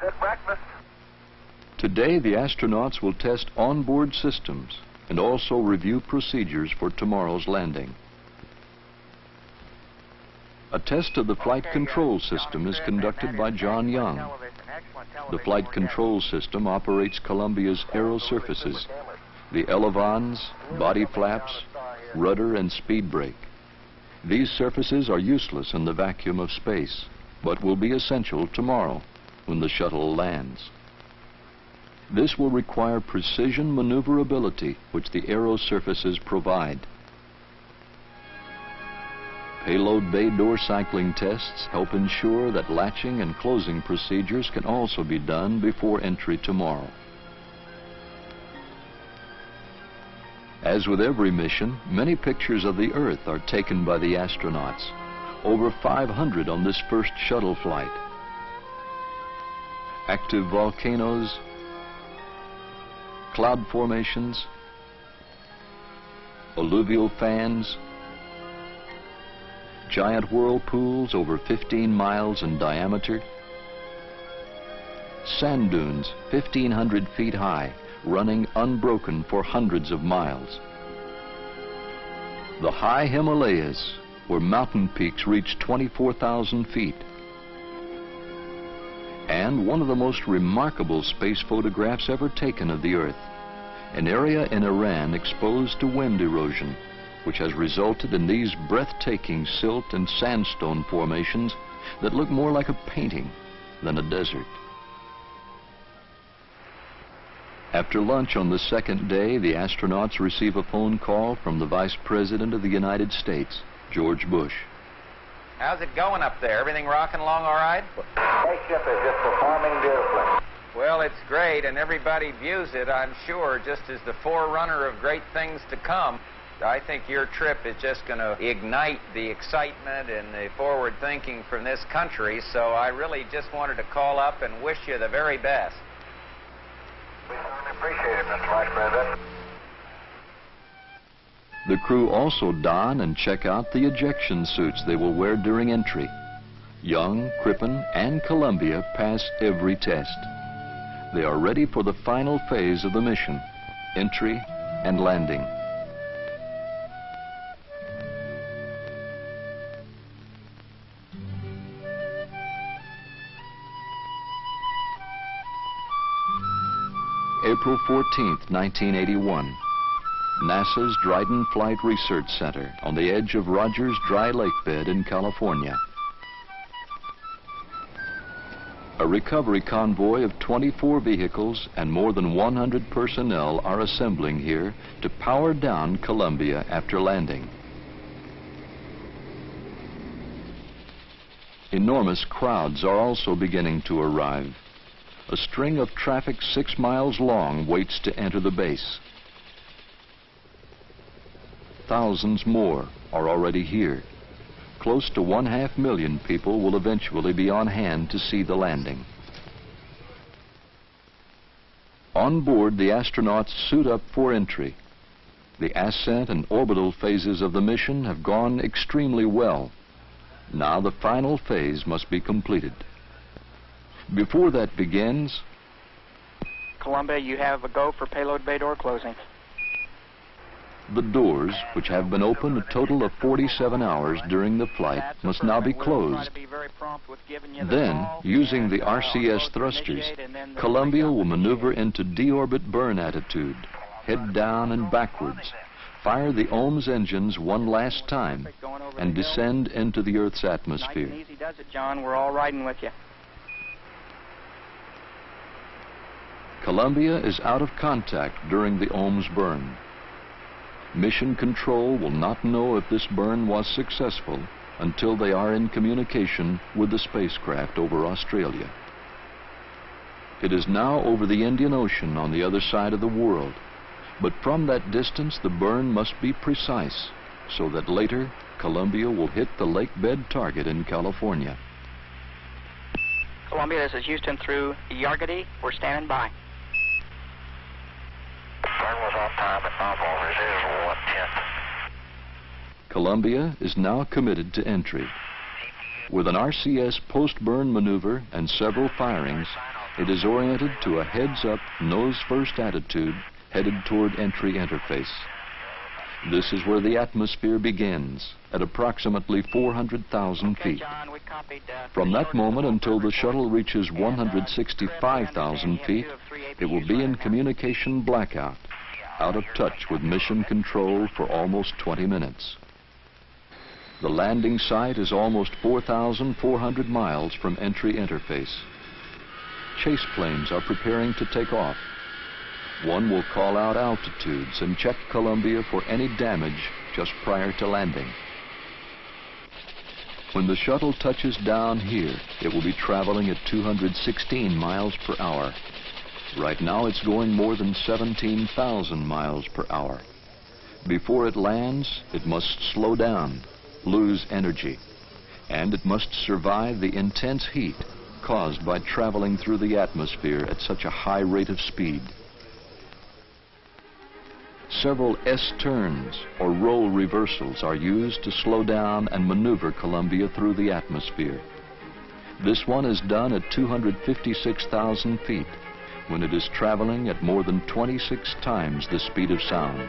Good breakfast. Today, the astronauts will test onboard systems and also review procedures for tomorrow's landing. A test of the flight control system is conducted by John Young. The flight control system operates Columbia's aerosurfaces, the elevons, body flaps, rudder, and speed brake. These surfaces are useless in the vacuum of space, but will be essential tomorrow when the shuttle lands. This will require precision maneuverability, which the aerosurfaces provide. Payload bay door cycling tests help ensure that latching and closing procedures can also be done before entry tomorrow. As with every mission, many pictures of the Earth are taken by the astronauts. Over 500 on this first shuttle flight. Active volcanoes, cloud formations, alluvial fans, giant whirlpools over 15 miles in diameter, sand dunes 1,500 feet high, running unbroken for hundreds of miles. The high Himalayas, where mountain peaks reach 24,000 feet. And one of the most remarkable space photographs ever taken of the Earth, an area in Iran exposed to wind erosion which has resulted in these breathtaking silt and sandstone formations that look more like a painting than a desert. After lunch on the second day, the astronauts receive a phone call from the Vice President of the United States, George Bush. How's it going up there? Everything rocking along all right? Spaceship is just performing beautifully. Well, it's great, and everybody views it, I'm sure, just as the forerunner of great things to come. I think your trip is just going to ignite the excitement and the forward thinking from this country, so I really just wanted to call up and wish you the very best. We certainly appreciate it, Mr. Vice President. The crew also don and check out the ejection suits they will wear during entry. Young, Crippen, and Columbia pass every test. They are ready for the final phase of the mission, entry and landing. April 14, 1981. NASA's Dryden Flight Research Center on the edge of Rogers Dry Lake Bed in California. A recovery convoy of 24 vehicles and more than 100 personnel are assembling here to power down Columbia after landing. Enormous crowds are also beginning to arrive. A string of traffic six miles long waits to enter the base. Thousands more are already here. Close to one half million people will eventually be on hand to see the landing. On board, the astronauts suit up for entry. The ascent and orbital phases of the mission have gone extremely well. Now the final phase must be completed. Before that begins, Columbia, you have a go for payload bay door closing. The doors, which have been open a total of 47 hours during the flight, must now be closed. to be very prompt with giving you the Then, using the RCS thrusters, initiate and then the Columbia will maneuver into deorbit burn attitude, head down and backwards, fire the OMS engines one last time, Perfect, going over and descend into the Earth's Nice atmosphere. and easy does it, John. We're all riding with you. Columbia is out of contact during the OMS burn. Mission Control will not know if this burn was successful until they are in communication with the spacecraft over Australia. It is now over the Indian Ocean on the other side of the world, but from that distance the burn must be precise so that later Columbia will hit the lake bed target in California. Columbia, this is Houston through Yarragadee. We're standing by. Burn was on time at nominal reserve 110. Columbia is now committed to entry. With an RCS post-burn maneuver and several firings, It is oriented to a heads-up, nose-first attitude headed toward entry interface. This is where the atmosphere begins, at approximately 400,000 feet. John, we copied, uh, From that moment until the shuttle reaches uh, 165,000 feet, understand you have three it will be in communication blackout, out of touch with mission control for almost 20 minutes. The landing site is almost 4,400 miles from entry interface. Chase planes are preparing to take off. One will call out altitudes and check Columbia for any damage just prior to landing. When the shuttle touches down here, it will be traveling at 216 miles per hour. Right now it's going more than 17,000 miles per hour. Before it lands, it must slow down, lose energy, and it must survive the intense heat caused by traveling through the atmosphere at such a high rate of speed. Several S-turns or roll reversals are used to slow down and maneuver Columbia through the atmosphere. This one is done at 256,000 feet when it is traveling at more than 26 times the speed of sound.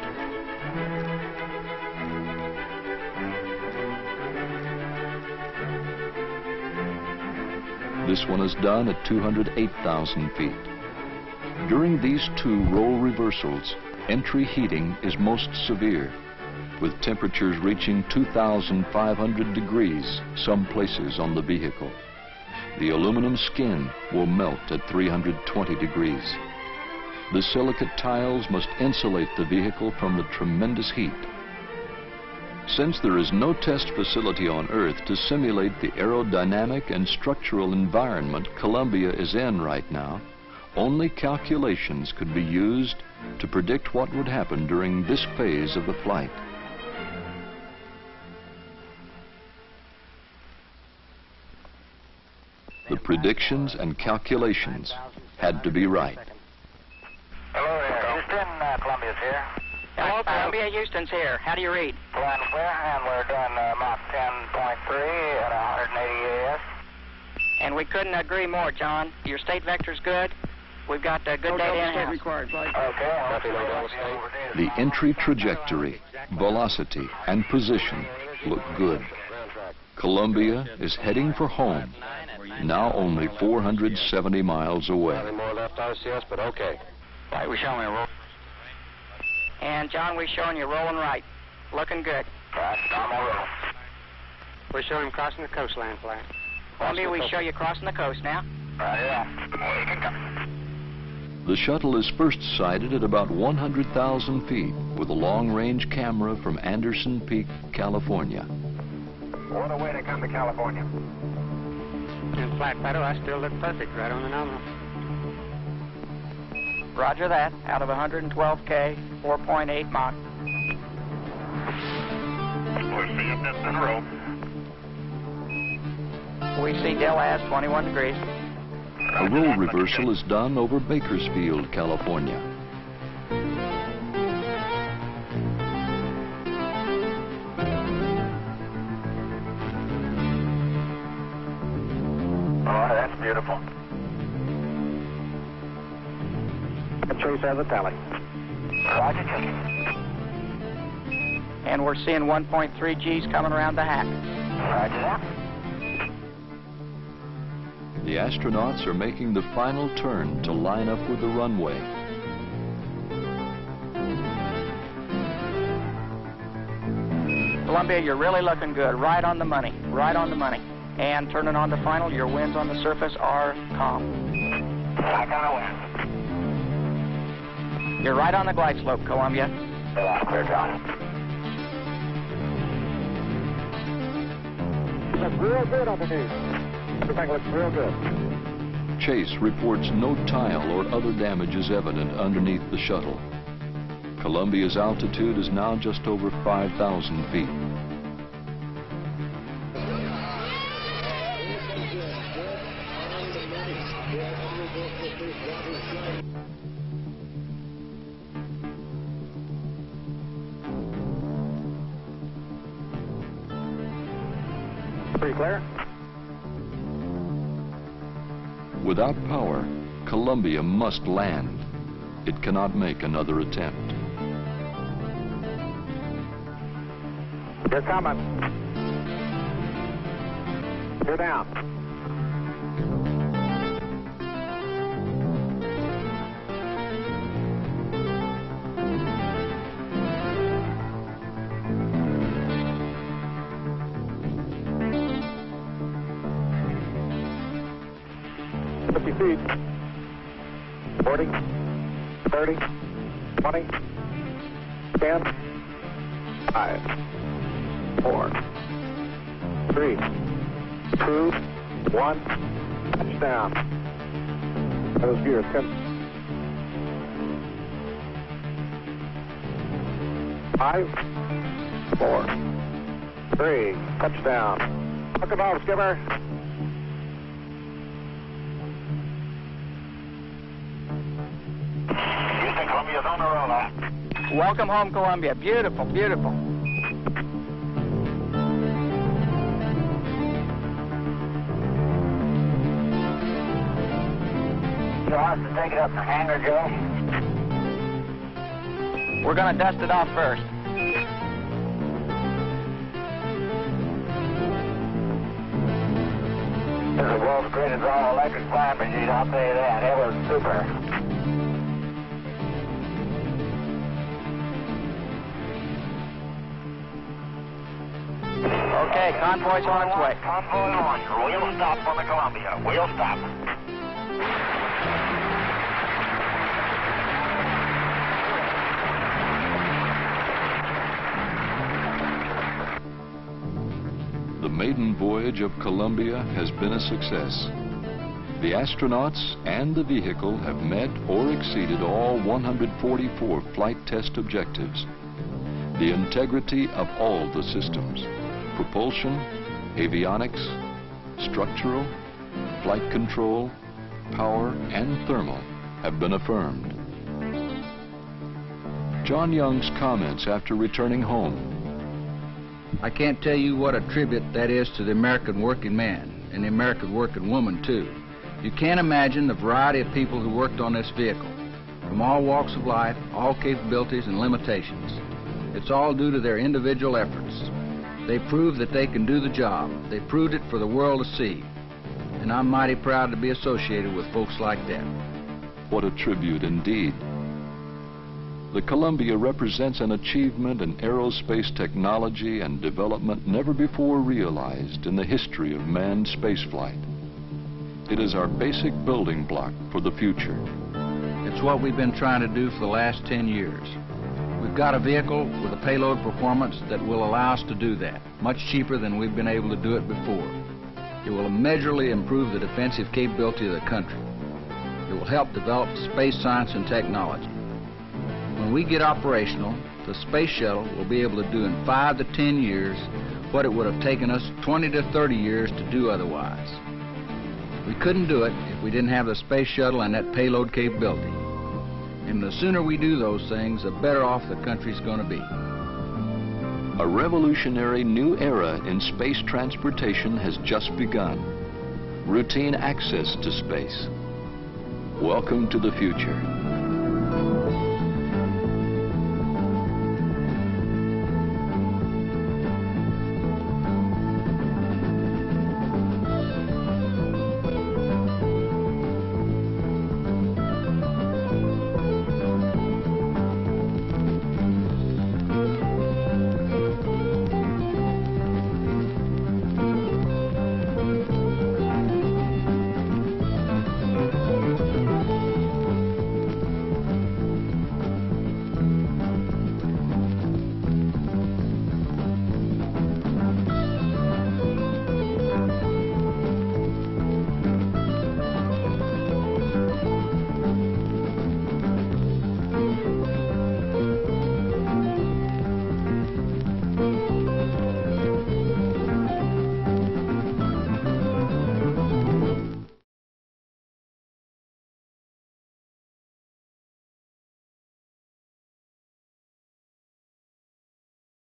This one is done at 208,000 feet. During these two roll reversals, entry heating is most severe, with temperatures reaching 2,500 degrees some places on the vehicle. The aluminum skin will melt at 320 degrees. The silicate tiles must insulate the vehicle from the tremendous heat. Since there is no test facility on Earth to simulate the aerodynamic and structural environment Columbia is in right now, only calculations could be used to predict what would happen during this phase of the flight. The predictions and calculations had to be right. Hello there. Houston, uh, Columbia's here. Hello, Columbia. Houston's here. How do you read? Flying clear, and we're doing uh, Mach 10.3 at 180 AS. And we couldn't agree more, John. Your state vector's good. We've got uh, good data in-house. Okay, let's The entry trajectory, velocity, and position look good. Columbia is heading for home, now only 470 miles away. more left RCS, but okay. Right, we're showing a roll. And John, we're showing you rolling right. Looking good. Right, normal roll. We're showing him crossing the coastline flag. Columbia, we show you crossing the coast now. Right, yeah. We can come. The shuttle is first sighted at about 100,000 feet with a long-range camera from Anderson Peak, California. What a way to come to California. And flat plateau, I still look perfect right on the nominal. Roger that. Out of 112K, 4.8 Mach. We'll see you in a row. We see DLAS 21 degrees. A roll reversal is done over Bakersfield, California. Chase has a tally. Roger, checking. And we're seeing 1.3 Gs coming around the HAC. Roger that. The astronauts are making the final turn to line up with the runway. Columbia, you're really looking good. Right on the money. Right on the money. And turning on the final, your winds on the surface are calm. I got a win. You're right on the glide slope, Columbia. Yeah, clear, John. Looks real good underneath. Everything looks real good. Chase reports no tile or other damages evident underneath the shuttle. Columbia's altitude is now just over 5,000 feet. Pretty clear. Without power, Columbia must land. It cannot make another attempt. They're coming. They're down. Three, two, one, touchdown. That was gear 10. Five, four, three, touchdown. Look it off, skipper. Houston, Columbia's on the roll. Welcome home, Columbia. Beautiful, beautiful. Us to take it up the hangar, Joe? We're to dust it off first. This is the world's greatest all-electric flying machine, I'll tell you that. It was super. Okay, convoy's on its way. Convoy on. We'll stop on the Columbia. We'll stop. Maiden voyage of Columbia has been a success. The astronauts and the vehicle have met or exceeded all 144 flight test objectives. The integrity of all the systems, propulsion, avionics, structural, flight control, power, and thermal have been affirmed. John Young's comments after returning home I can't tell you what a tribute that is to the American working man and the American working woman, too. You can't imagine the variety of people who worked on this vehicle, from all walks of life, all capabilities and limitations. It's all due to their individual efforts. They proved that they can do the job. They proved it for the world to see. And I'm mighty proud to be associated with folks like that. What a tribute indeed. The Columbia represents an achievement in aerospace technology and development never before realized in the history of manned spaceflight. It is our basic building block for the future. It's what we've been trying to do for the last 10 years. We've got a vehicle with a payload performance that will allow us to do that, much cheaper than we've been able to do it before. It will immeasurably improve the defensive capability of the country. It will help develop space science and technology. When we get operational, the space shuttle will be able to do in five to 10 years what it would have taken us 20 to 30 years to do otherwise. We couldn't do it if we didn't have the space shuttle and that payload capability. And the sooner we do those things, the better off the country's going to be. A revolutionary new era in space transportation has just begun. Routine access to space. Welcome to the future.